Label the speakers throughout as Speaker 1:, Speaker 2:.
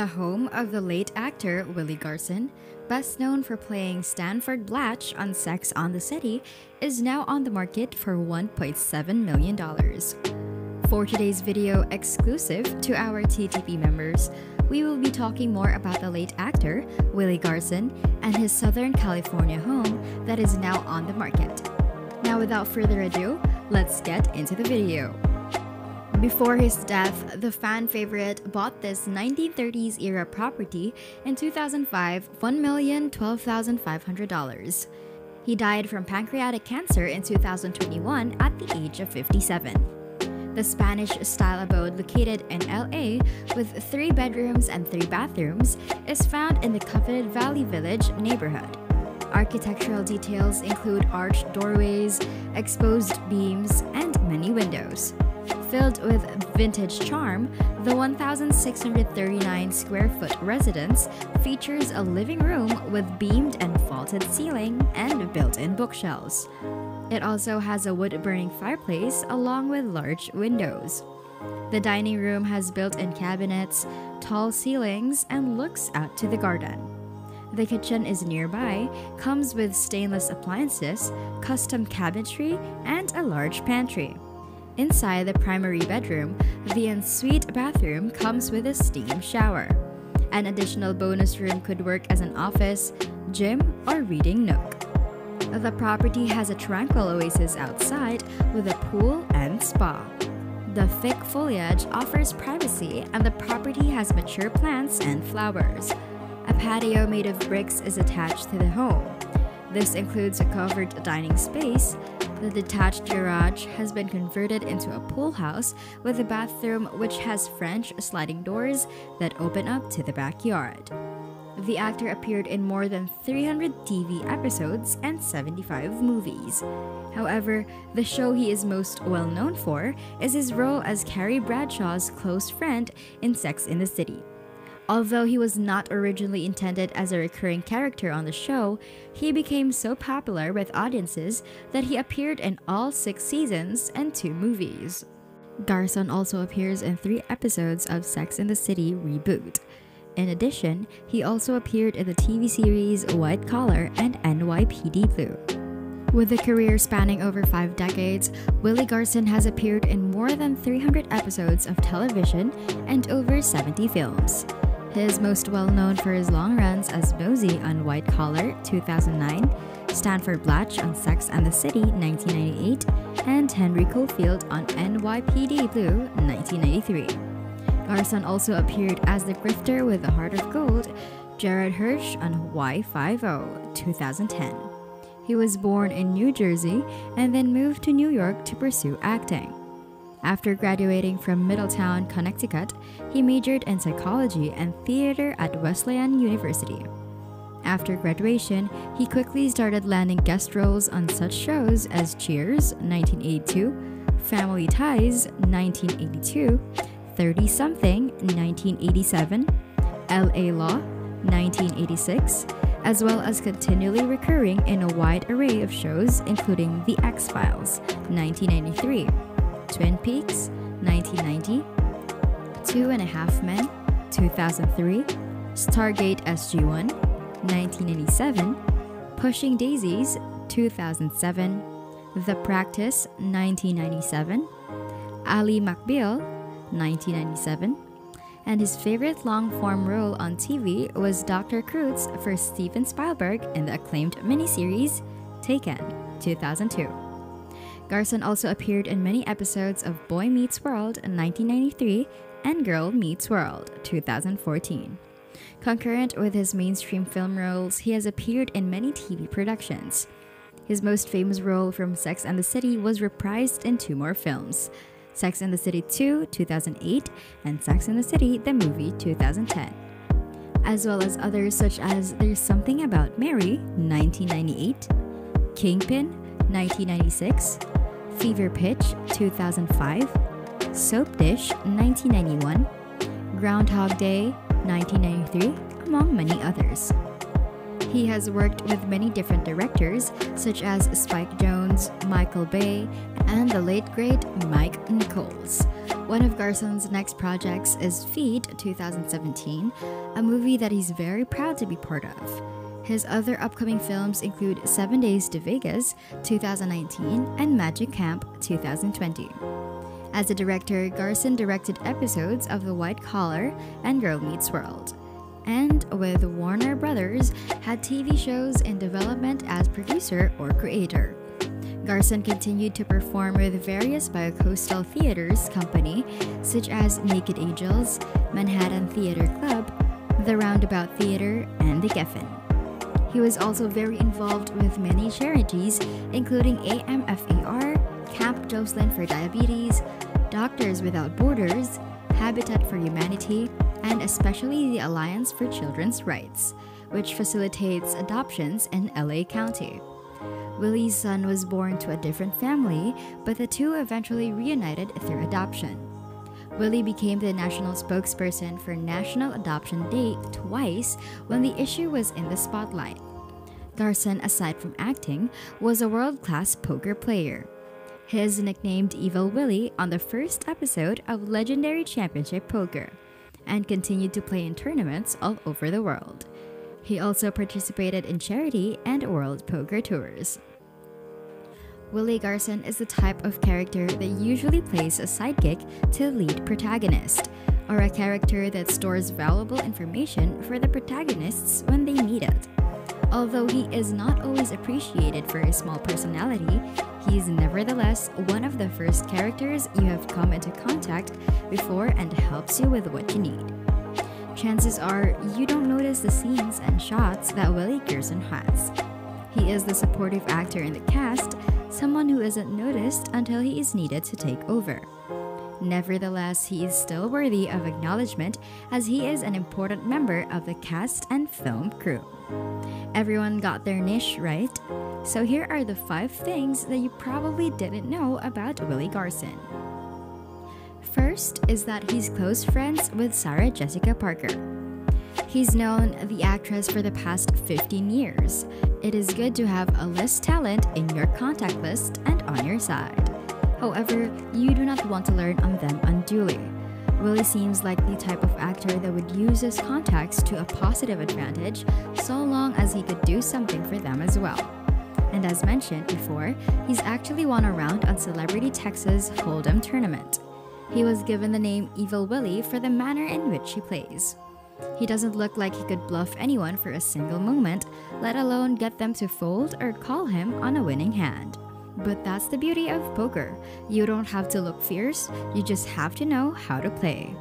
Speaker 1: The home of the late actor Willie Garson, best known for playing Stanford Blatch on Sex and the City, is now on the market for $1.7 million. For today's video exclusive to our TTP members, we will be talking more about the late actor, Willie Garson, and his Southern California home that is now on the market. Now without further ado, let's get into the video. Before his death, the fan favorite bought this 1930s era property in 2005 $1,012,500. He died from pancreatic cancer in 2021 at the age of 57. The Spanish style abode located in LA with three bedrooms and three bathrooms is found in the coveted Valley Village neighborhood. Architectural details include arched doorways, exposed beams, and many windows. Filled with vintage charm, the 1,639 square foot residence features a living room with beamed and vaulted ceiling and built in bookshelves. It also has a wood burning fireplace along with large windows. The dining room has built in cabinets, tall ceilings, and looks out to the garden. The kitchen is nearby, comes with stainless appliances, custom cabinetry, and a large pantry. Inside the primary bedroom, the ensuite bathroom comes with a steam shower. An additional bonus room could work as an office, gym, or reading nook. The property has a tranquil oasis outside with a pool and spa. The thick foliage offers privacy and the property has mature plants and flowers. A patio made of bricks is attached to the home. This includes a covered dining space, the detached garage has been converted into a pool house with a bathroom which has French sliding doors that open up to the backyard. The actor appeared in more than 300 TV episodes and 75 movies. However, the show he is most well known for is his role as Carrie Bradshaw's close friend in Sex in the City. Although he was not originally intended as a recurring character on the show, he became so popular with audiences that he appeared in all six seasons and two movies. Garson also appears in three episodes of Sex in the City Reboot. In addition, he also appeared in the TV series White Collar and NYPD Blue. With a career spanning over five decades, Willie Garson has appeared in more than 300 episodes of television and over 70 films. He is most well known for his long runs as Mozzie on White Collar 2009, Stanford Blatch on Sex and the City 1998, and Henry Coffield on NYPD Blue 1993. Garson also appeared as the grifter with the Heart of Gold, Jared Hirsch on Y50 2010. He was born in New Jersey and then moved to New York to pursue acting. After graduating from Middletown, Connecticut, he majored in psychology and theater at Wesleyan University. After graduation, he quickly started landing guest roles on such shows as Cheers 1982, Family Ties 1982, 30 Something 1987, LA Law 1986, as well as continually recurring in a wide array of shows including The X Files 1993. Twin Peaks, 1990, Two and a Half Men, 2003, Stargate SG1, 1997, Pushing Daisies, 2007, The Practice, 1997, Ally McBeal, 1997, and his favorite long form role on TV was Dr. Kreutz for Steven Spielberg in the acclaimed miniseries Taken, 2002. Garson also appeared in many episodes of Boy Meets World in 1993 and Girl Meets World 2014. Concurrent with his mainstream film roles, he has appeared in many TV productions. His most famous role from Sex and the City was reprised in two more films Sex and the City 2 2008 and Sex and the City the movie 2010 as well as others such as There's Something About Mary 1998, Kingpin 1996, Fever Pitch 2005, Soap Dish 1991, Groundhog Day 1993, among many others. He has worked with many different directors such as Spike Jonze, Michael Bay, and the late great Mike Nichols. One of Garson's next projects is Feed 2017, a movie that he's very proud to be part of. His other upcoming films include Seven Days to Vegas 2019 and Magic Camp 2020. As a director, Garson directed episodes of The White Collar and Girl Meets World. And with Warner Brothers, had TV shows in development as producer or creator. Garson continued to perform with various Biocoastal Theaters company such as Naked Angels, Manhattan Theater Club, the Roundabout Theater, and the Geffen. He was also very involved with many charities, including AMFAR, Camp Joslin for Diabetes, Doctors Without Borders, Habitat for Humanity, and especially the Alliance for Children's Rights, which facilitates adoptions in LA County. Willie's son was born to a different family, but the two eventually reunited through adoption. Willie became the national spokesperson for National Adoption Day twice when the issue was in the spotlight. Garson, aside from acting, was a world class poker player. His nicknamed Evil Willie on the first episode of Legendary Championship Poker, and continued to play in tournaments all over the world. He also participated in charity and world poker tours. Willie Garson is the type of character that usually plays a sidekick to lead protagonist, or a character that stores valuable information for the protagonists when they need it. Although he is not always appreciated for his small personality, he is nevertheless one of the first characters you have come into contact before and helps you with what you need. Chances are you don't notice the scenes and shots that Willie Garson has. He is the supportive actor in the cast someone who isn't noticed until he is needed to take over. Nevertheless, he is still worthy of acknowledgement as he is an important member of the cast and film crew. Everyone got their niche right, so here are the five things that you probably didn't know about Willie Garson. First is that he's close friends with Sarah Jessica Parker. He's known the actress for the past 15 years. It is good to have a list talent in your contact list and on your side. However, you do not want to learn on them unduly. Willie seems like the type of actor that would use his contacts to a positive advantage so long as he could do something for them as well. And as mentioned before, he's actually won a round on Celebrity Texas Hold'em tournament. He was given the name Evil Willie for the manner in which he plays. He doesn't look like he could bluff anyone for a single moment, let alone get them to fold or call him on a winning hand. But that's the beauty of poker. You don't have to look fierce, you just have to know how to play.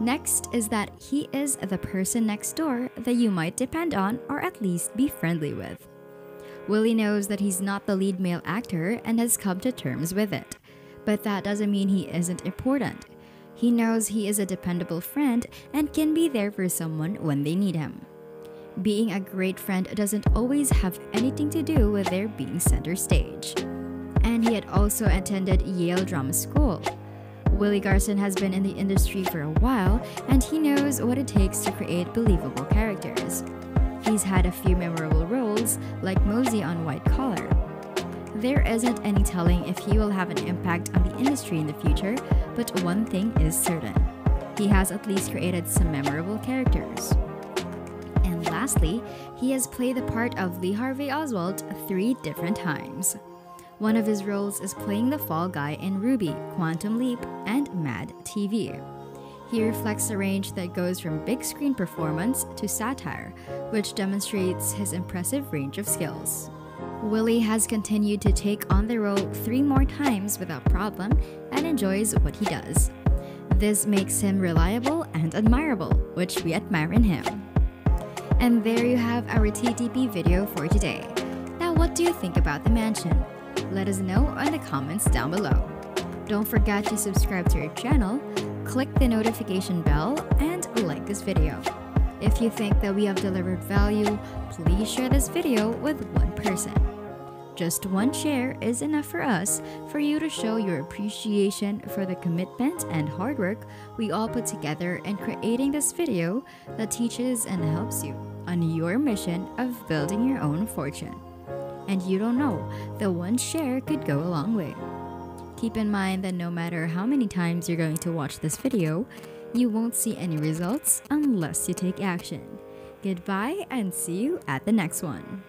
Speaker 1: Next is that he is the person next door that you might depend on or at least be friendly with. Willie knows that he's not the lead male actor and has come to terms with it. But that doesn't mean he isn't important. He knows he is a dependable friend and can be there for someone when they need him. Being a great friend doesn't always have anything to do with their being center stage. And he had also attended Yale Drama School. Willie Garson has been in the industry for a while and he knows what it takes to create believable characters. He's had a few memorable roles, like Mozzie on White Collar. There isn't any telling if he will have an impact on the industry in the future, but one thing is certain he has at least created some memorable characters. And lastly, he has played the part of Lee Harvey Oswald three different times. One of his roles is playing the fall guy in Ruby, Quantum Leap, and Mad TV. He reflects a range that goes from big screen performance to satire, which demonstrates his impressive range of skills. Willie has continued to take on the role three more times without problem and enjoys what he does. This makes him reliable and admirable, which we admire in him. And there you have our TTP video for today. Now what do you think about the mansion? Let us know in the comments down below. Don't forget to subscribe to our channel, click the notification bell, and like this video. If you think that we have delivered value, please share this video with one person. Just one share is enough for us for you to show your appreciation for the commitment and hard work we all put together in creating this video that teaches and helps you on your mission of building your own fortune. And you don't know, the one share could go a long way. Keep in mind that no matter how many times you're going to watch this video, you won't see any results unless you take action. Goodbye and see you at the next one.